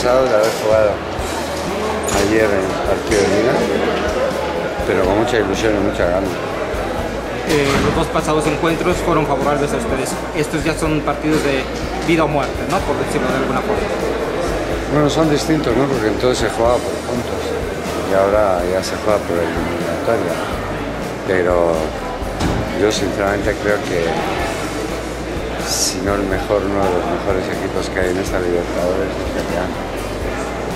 cansado de haber jugado ayer en el partido de Liga, pero con mucha ilusión y mucha ganas. Eh, los dos pasados encuentros fueron favorables a ustedes. Estos ya son partidos de vida o muerte, ¿no? Por decirlo de alguna forma. Bueno, son distintos, ¿no? Porque entonces se jugaba por puntos y ahora ya se juega por eliminatoria. Pero yo sinceramente creo que si no el mejor, uno de los mejores equipos que hay en esta Libertadores.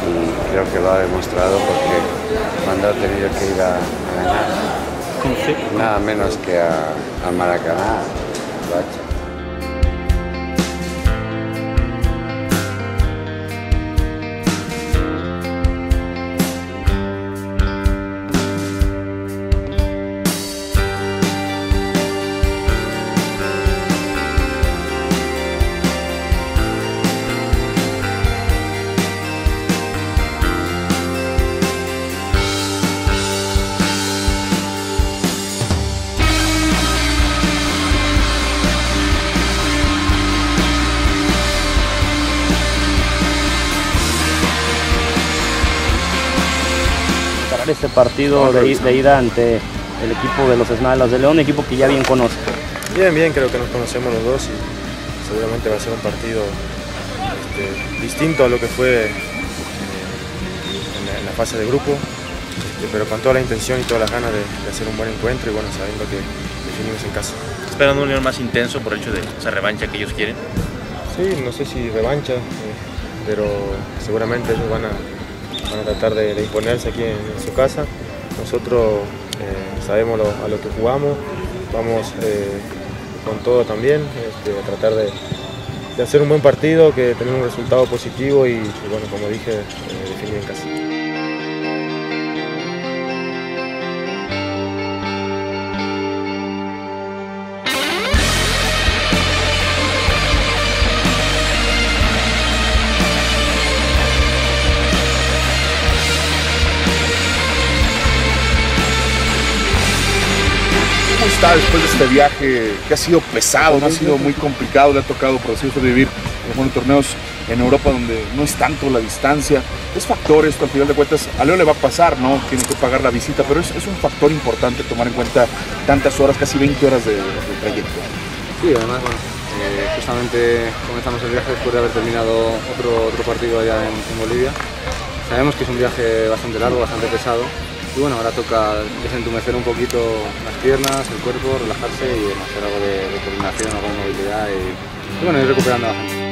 Y creo que lo ha demostrado porque cuando ha tenido que ir a, a ganar, nada menos que a, a Maracaná, lo ha hecho. Este partido de, de ida ante el equipo de los Esmeraldas de León, equipo que ya bien conoce. Bien, bien, creo que nos conocemos los dos y seguramente va a ser un partido este, distinto a lo que fue eh, en, la, en la fase de grupo, este, pero con toda la intención y todas las ganas de, de hacer un buen encuentro y bueno, sabiendo que definimos en casa. Esperando un León más intenso por el hecho de esa revancha que ellos quieren. Sí, no sé si revancha, eh, pero seguramente ellos van a, van a tratar de, imponerse aquí en, su casa. Nosotros eh, sabemos a lo que jugamos, vamos eh, con todo también, este, a tratar de, hacer un buen partido, que tener un resultado positivo y, y bueno, como dije, eh, definir en casa. Después de este viaje que ha sido pesado, no ha sido muy complicado, le ha tocado, por así vivir en torneos en Europa donde no es tanto la distancia? Es factor esto, al final de cuentas, a Leo le va a pasar, ¿no? Tiene que pagar la visita, pero es, un factor importante tomar en cuenta tantas horas, casi 20 horas de, trayecto. Sí, además, bueno, eh, justamente comenzamos el viaje después de haber terminado otro, otro partido allá en Bolivia. Sabemos que es un viaje bastante largo, bastante pesado, y bueno, ahora toca desentumecer un poquito las piernas, el cuerpo, relajarse y hacer algo de, de coordinación, algo de movilidad y, bueno, ir recuperando la gente.